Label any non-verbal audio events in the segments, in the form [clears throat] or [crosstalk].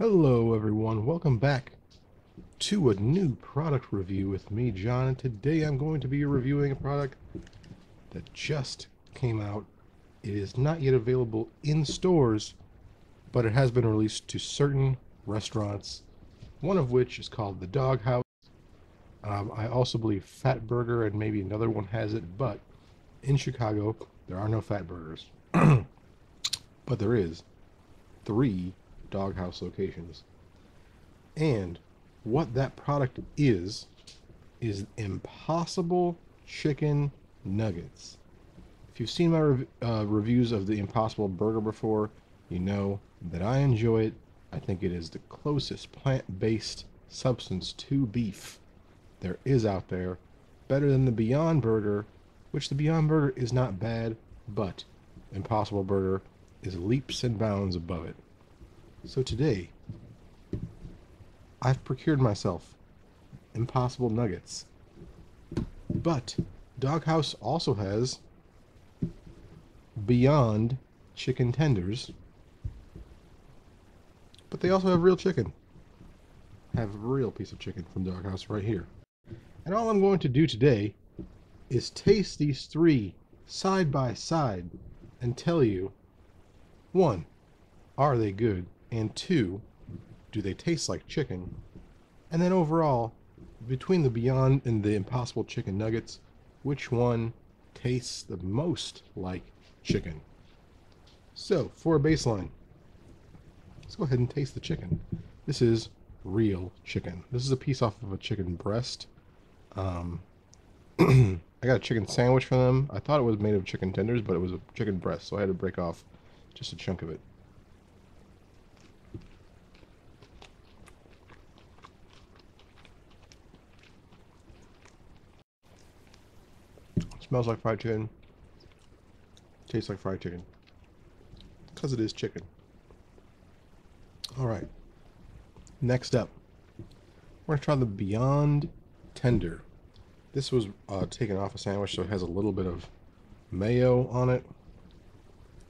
Hello everyone, welcome back to a new product review with me, John, and today I'm going to be reviewing a product that just came out. It is not yet available in stores, but it has been released to certain restaurants, one of which is called the Dog Haus. Um, I also believe Fatburger and maybe another one has it, but in Chicago, there are no Fatburgers. [clears throat] but there is three Dog Haus locations. And what that product is, is Impossible Chicken Nuggets. If you've seen my rev- uh, reviews of the Impossible Burger before, you know that I enjoy it. I think it is the closest plant based substance to beef there is out there. Better than the Beyond Burger, which the Beyond Burger is not bad, but Impossible Burger is leaps and bounds above it. So today, I've procured myself Impossible Nuggets. But Dog Haus also has Beyond Chicken Tenders. But they also have real chicken. Have a real piece of chicken from Dog Haus right here. And all I'm going to do today is taste these three side by side and tell you one, are they good? And two, do they taste like chicken? And then overall, between the Beyond and the Impossible Chicken Nuggets, which one tastes the most like chicken? So, for a baseline, let's go ahead and taste the chicken. This is real chicken. This is a piece off of a chicken breast. Um, [clears throat] I got a chicken sandwich from them. I thought it was made of chicken tenders, but it was a chicken breast, so I had to break off just a chunk of it. Smells like fried chicken. Tastes like fried chicken. Because it is chicken. Alright. Next up. We're going to try the Beyond Tender. This was uh, taken off a sandwich, so it has a little bit of mayo on it.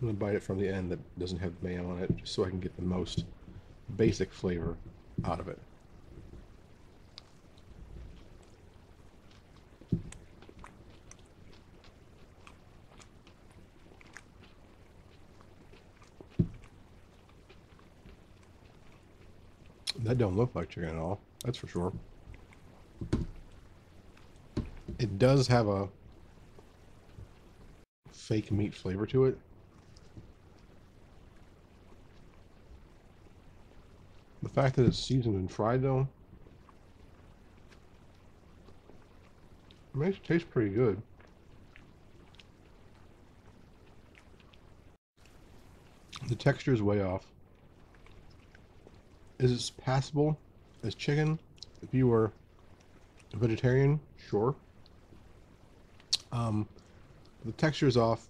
I'm going to bite it from the end that doesn't have mayo on it, just so I can get the most basic flavor out of it. That don't look like chicken at all. That's for sure. It does have a fake meat flavor to it. The fact that it's seasoned and fried though makes it taste pretty good. The texture is way off. Is it passable as chicken? If you were a vegetarian, sure. Um, the texture is off.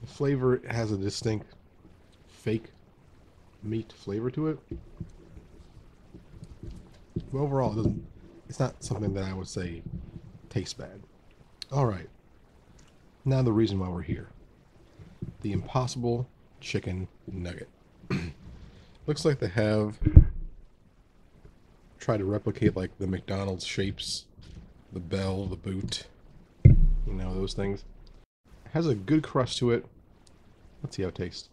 The flavor has a distinct fake meat flavor to it. But overall, it doesn't. It's not something that I would say tastes bad. All right. Now the reason why we're here. The Impossible Chicken Nugget. [clears throat] Looks like they have tried to replicate like the McDonald's shapes, the bell, the boot, you know, those things. It has a good crust to it. Let's see how it tastes.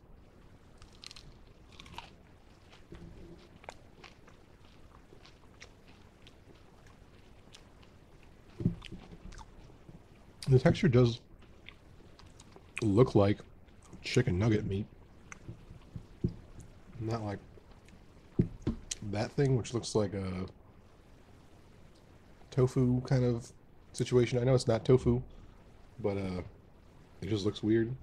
The texture does look like chicken nugget meat. Not like that thing, which looks like a tofu kind of situation. I know it's not tofu, but uh, it just looks weird.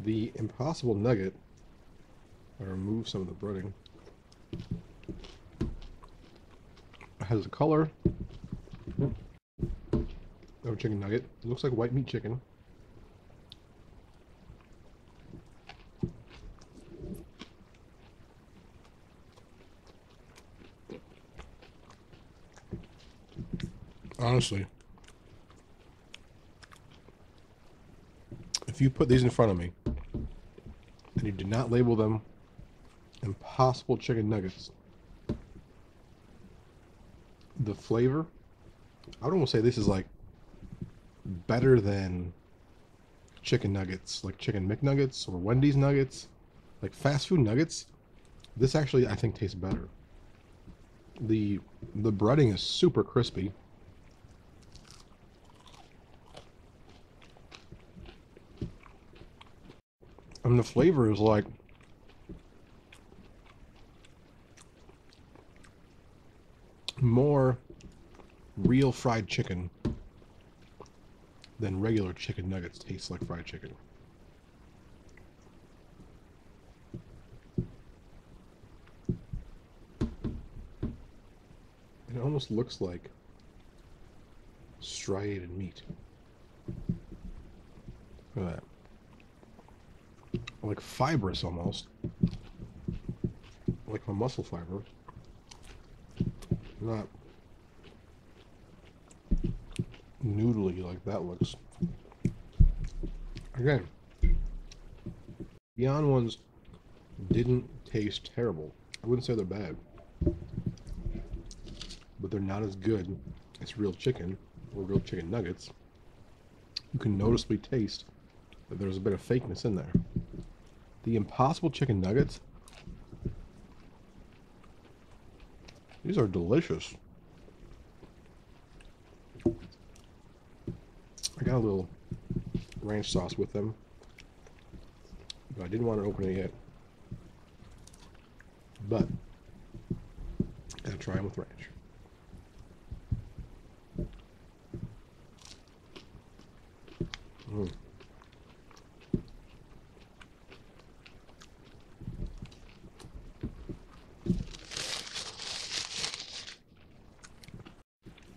The Impossible Nugget, I remove some of the breading, has a color of a chicken nugget. It looks like white meat chicken. Honestly, if you put these in front of me and you did not label them Impossible Chicken Nuggets. The flavor, I would almost say this is like better than chicken nuggets, like chicken McNuggets or Wendy's nuggets, like fast food nuggets. This actually, I think, tastes better. The the breading is super crispy. And the flavor is like more real fried chicken than regular chicken nuggets taste like fried chicken. It almost looks like striated meat. Look at that. Like fibrous almost. Like a muscle fiber. Not noodly like that looks. Again, Beyond ones didn't taste terrible. I wouldn't say they're bad. But they're not as good as real chicken or real chicken nuggets. You can noticeably taste that there's a bit of fakeness in there. The Impossible Chicken Nuggets, these are delicious. I got a little ranch sauce with them, but I didn't want to open it yet. But I'll try them with ranch. Mm.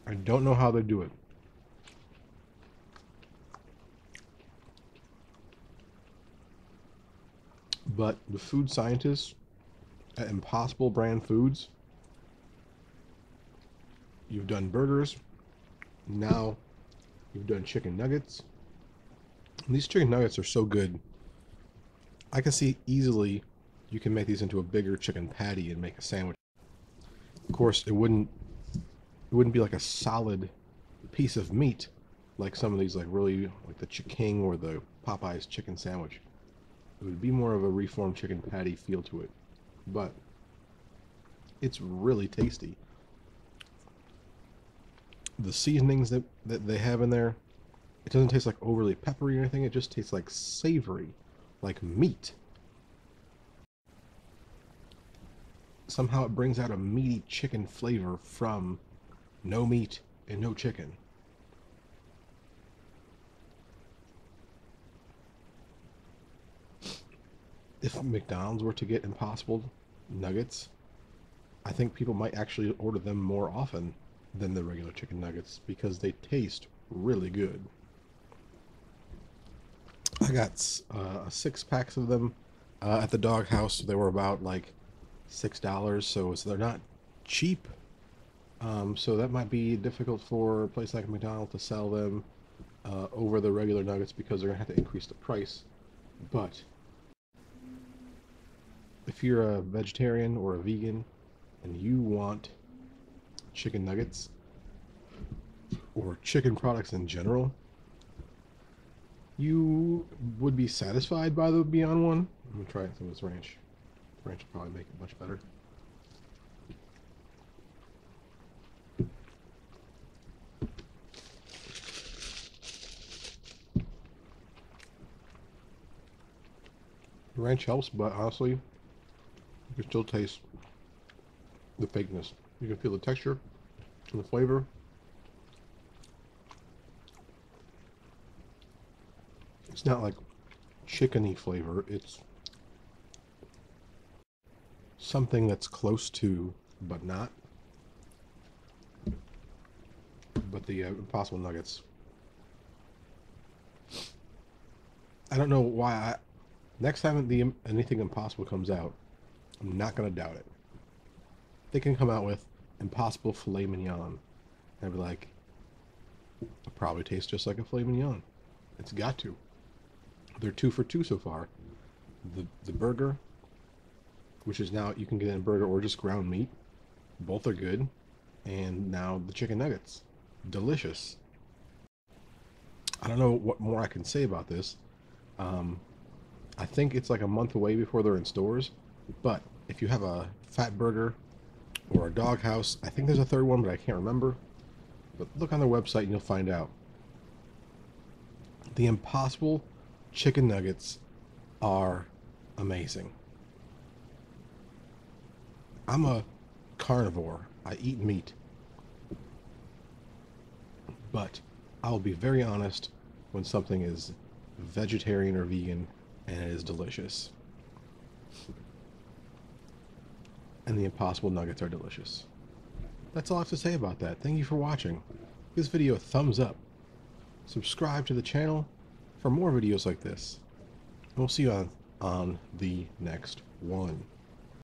I don't know how they do it. But the food scientists at Impossible Brand Foods, you've done burgers, now you've done chicken nuggets. And these chicken nuggets are so good. I can see easily you can make these into a bigger chicken patty and make a sandwich. Of course, it wouldn't it wouldn't be like a solid piece of meat like some of these like really like the King or the Popeyes chicken sandwich. It would be more of a reformed chicken patty feel to it. But it's really tasty. The seasonings that, that they have in there, it doesn't taste like overly peppery or anything. It just tastes like savory, like meat. Somehow it brings out a meaty chicken flavor from no meat and no chicken. If McDonald's were to get Impossible Nuggets, I think people might actually order them more often than the regular chicken nuggets because they taste really good. I got uh, six packs of them uh, at the Dog Haus. They were about like six dollars, so, so they're not cheap, um, so that might be difficult for a place like McDonald's to sell them uh, over the regular nuggets because they're going to have to increase the price. But if you're a vegetarian or a vegan and you want chicken nuggets or chicken products in general, you would be satisfied by the Beyond one. I'm going to try some of this ranch. Ranch will probably make it much better. Ranch helps, but honestly, you can still taste the fakeness. You can feel the texture and the flavor. It's not like chickeny flavor. It's something that's close to, but not. But the uh, Impossible Nuggets. I don't know why I, Next time the anything impossible comes out, I'm not gonna doubt it. They can come out with impossible filet mignon. I'd be like, it probably tastes just like a filet mignon. It's got to. They're two for two so far. The the burger which is now you can get a burger or just ground meat. Both are good. And now the chicken nuggets. Delicious. I don't know what more I can say about this. Um, I think it's like a month away before they're in stores. But if you have a Fatburger or a Dog Haus, I think there's a third one, but I can't remember. But look on their website and you'll find out. The Impossible chicken nuggets are amazing. I'm a carnivore. I eat meat. But I'll be very honest when something is vegetarian or vegan and it is delicious. And the Impossible Nuggets are delicious. That's all I have to say about that. Thank you for watching. Give this video a thumbs up. Subscribe to the channel for more videos like this. And we'll see you on, on the next one.